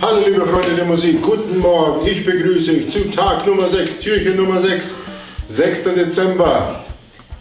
Hallo liebe Freunde der Musik, guten Morgen. Ich begrüße euch zu Tag Nummer 6, Türchen Nummer 6, 6. Dezember.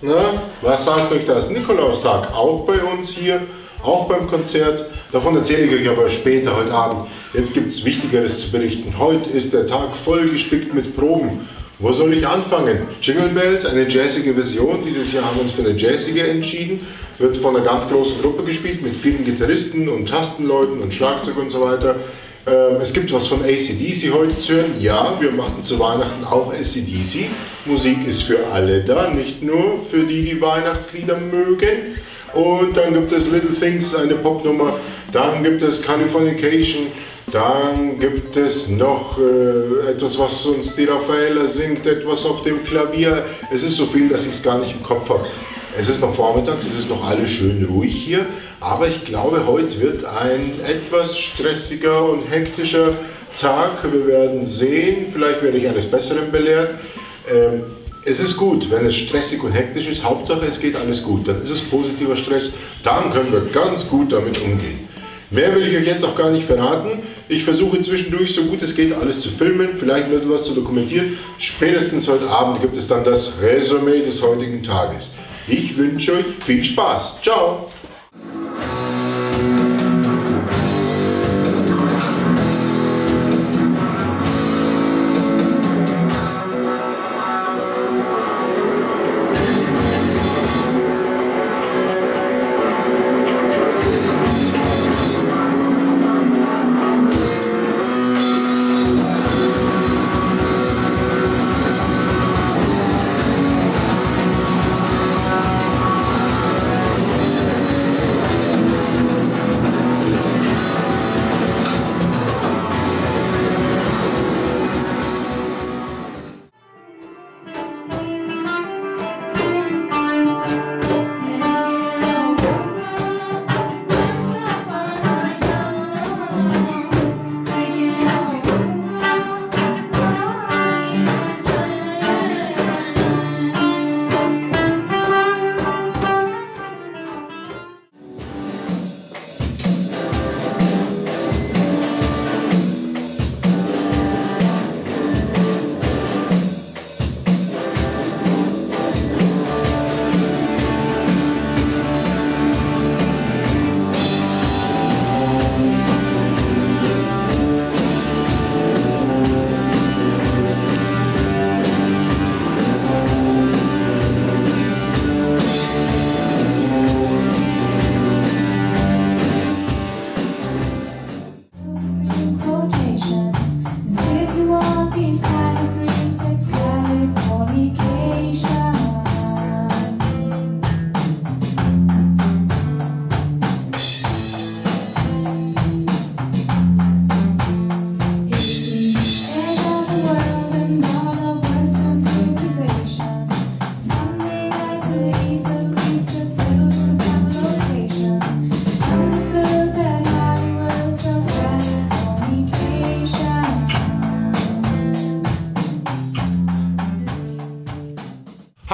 Na, was sagt euch das? Nikolaustag, auch bei uns hier, auch beim Konzert. Davon erzähle ich euch aber später heute Abend. Jetzt gibt es Wichtigeres zu berichten. Heute ist der Tag voll gespickt mit Proben. Wo soll ich anfangen? Jingle Bells, eine jazzige Version. Dieses Jahr haben wir uns für eine jazzige entschieden. Wird von einer ganz großen Gruppe gespielt mit vielen Gitarristen und Tastenleuten und Schlagzeug und so weiter. Ähm, es gibt was von ACDC heute zu hören. Ja, wir machen zu Weihnachten auch ACDC. Musik ist für alle da, nicht nur für die, die Weihnachtslieder mögen. Und dann gibt es Little Things, eine Popnummer. Dann gibt es Californication. Dann gibt es noch äh, etwas, was uns die Raffaella singt, etwas auf dem Klavier. Es ist so viel, dass ich es gar nicht im Kopf habe. Es ist noch vormittags, es ist noch alles schön ruhig hier, aber ich glaube, heute wird ein etwas stressiger und hektischer Tag. Wir werden sehen, vielleicht werde ich eines Besseren belehrt. Ähm, es ist gut, wenn es stressig und hektisch ist. Hauptsache, es geht alles gut. Dann ist es positiver Stress. Dann können wir ganz gut damit umgehen. Mehr will ich euch jetzt auch gar nicht verraten. Ich versuche zwischendurch, so gut es geht, alles zu filmen, vielleicht ein bisschen was zu dokumentieren. Spätestens heute Abend gibt es dann das Resümee des heutigen Tages. Ich wünsche euch viel Spaß. Ciao!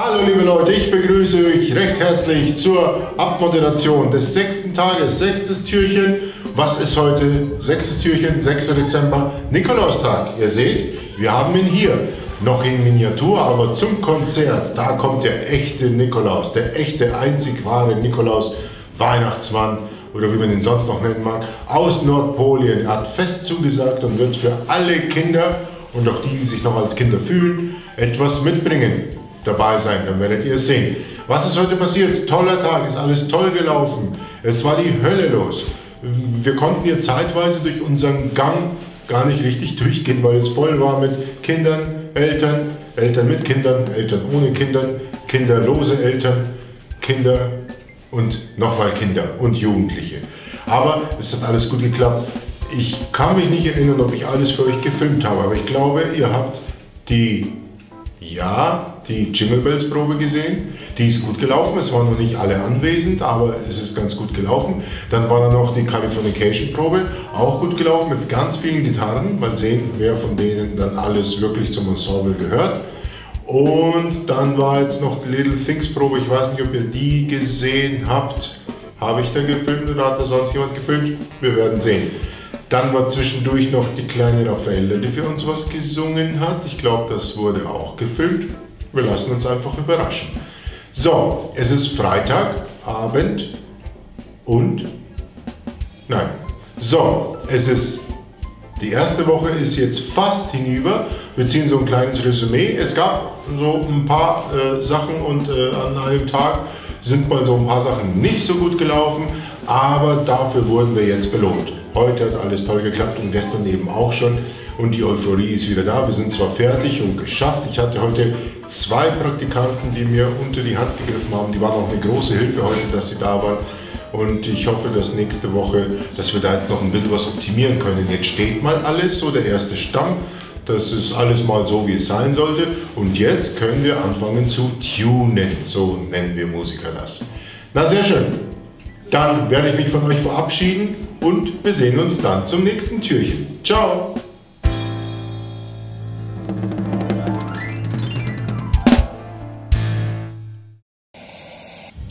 Hallo liebe Leute, ich begrüße euch recht herzlich zur Abmoderation des sechsten Tages, sechstes Türchen. Was ist heute? Sechstes Türchen, 6. Dezember, Nikolaustag. Ihr seht, wir haben ihn hier. Noch in Miniatur, aber zum Konzert, da kommt der echte Nikolaus, der echte, einzig wahre Nikolaus, Weihnachtsmann oder wie man ihn sonst noch nennen mag, aus Nordpolien. Er hat fest zugesagt und wird für alle Kinder und auch die, die sich noch als Kinder fühlen, etwas mitbringen dabei sein, dann werdet ihr es sehen. Was ist heute passiert? Toller Tag, ist alles toll gelaufen. Es war die Hölle los. Wir konnten hier zeitweise durch unseren Gang gar nicht richtig durchgehen, weil es voll war mit Kindern, Eltern, Eltern mit Kindern, Eltern ohne Kindern, kinderlose Eltern, Kinder und nochmal Kinder und Jugendliche. Aber es hat alles gut geklappt. Ich kann mich nicht erinnern, ob ich alles für euch gefilmt habe, aber ich glaube, ihr habt die ja, die Jingle Bells Probe gesehen. Die ist gut gelaufen. Es waren noch nicht alle anwesend, aber es ist ganz gut gelaufen. Dann war da noch die Californication Probe, auch gut gelaufen mit ganz vielen Gitarren. Mal sehen, wer von denen dann alles wirklich zum Ensemble gehört. Und dann war jetzt noch die Little Things Probe. Ich weiß nicht, ob ihr die gesehen habt. Habe ich da gefilmt oder hat da sonst jemand gefilmt? Wir werden sehen. Dann war zwischendurch noch die kleine Raffaella, die für uns was gesungen hat. Ich glaube, das wurde auch gefilmt. Wir lassen uns einfach überraschen. So, es ist Freitagabend und nein. So, es ist die erste Woche ist jetzt fast hinüber. Wir ziehen so ein kleines Resümee. Es gab so ein paar äh, Sachen und äh, an einem Tag sind mal so ein paar Sachen nicht so gut gelaufen, aber dafür wurden wir jetzt belohnt. Heute hat alles toll geklappt und gestern eben auch schon und die Euphorie ist wieder da. Wir sind zwar fertig und geschafft. Ich hatte heute zwei Praktikanten, die mir unter die Hand gegriffen haben. Die waren auch eine große Hilfe heute, dass sie da waren. Und ich hoffe, dass nächste Woche, dass wir da jetzt noch ein bisschen was optimieren können. Jetzt steht mal alles so, der erste Stamm. Das ist alles mal so, wie es sein sollte. Und jetzt können wir anfangen zu tunen. So nennen wir Musiker das. Na, sehr schön. Dann werde ich mich von euch verabschieden und wir sehen uns dann zum nächsten Türchen. Ciao!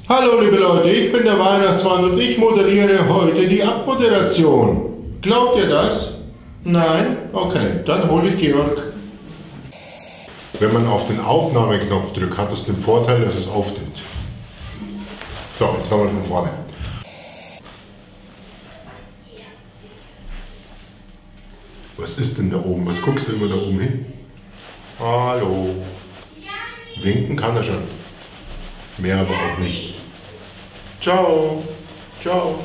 Hallo liebe Leute, ich bin der Weihnachtsmann und ich moderiere heute die Abmoderation. Glaubt ihr das? Nein? Okay, dann hole ich Georg. Wenn man auf den Aufnahmeknopf drückt, hat es den Vorteil, dass es aufnimmt. So, jetzt nochmal von vorne. Was ist denn da oben? Was guckst du immer da oben hin? Hallo. Winken kann er schon. Mehr aber auch nicht. Ciao. Ciao.